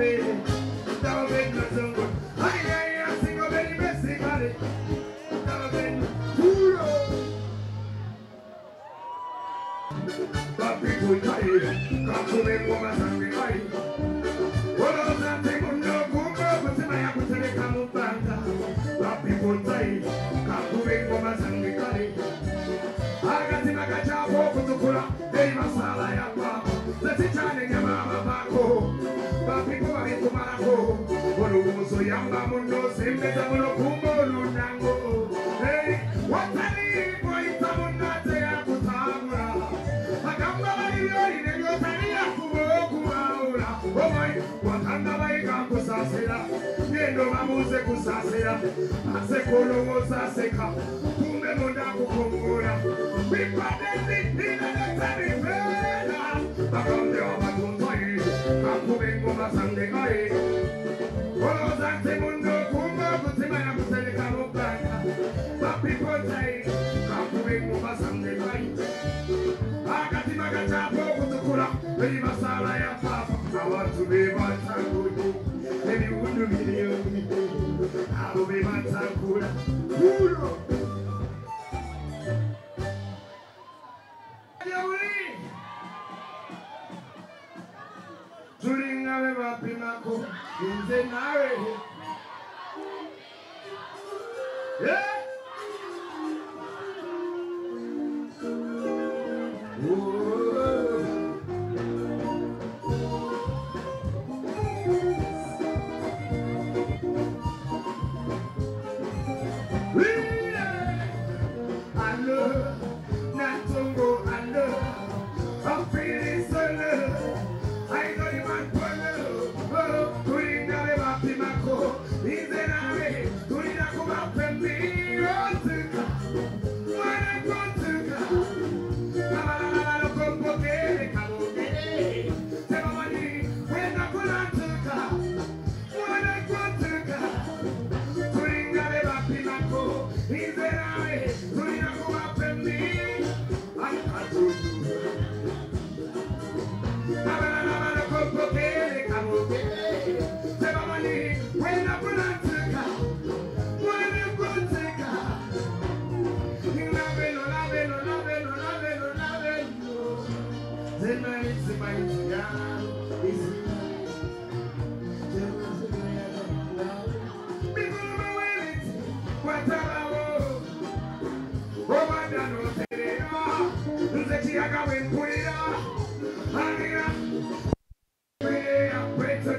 baby Tava bem cansando. Ai, ai, assim eu bem imbecil, cara Tava bem duro. Papi, cuida aí. Pra comer como essa minha bayiga kusasira bamuze kusasira asekolowosaseka kumbe munda kukongola bipadezi inaletaripela bakambe wabatunzai kakube ngoma zange ei masala ya papa abantu bebatangudu ebiwundu miliyoni abo bebatangula ulo tulinga bebapimako nze nawe Yeah.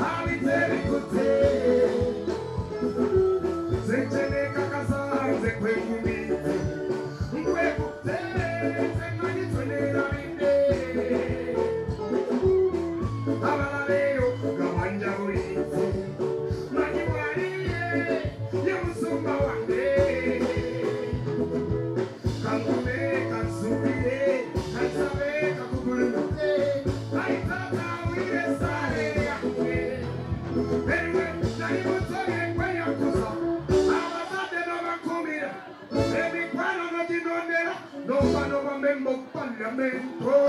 I'll jinondera. No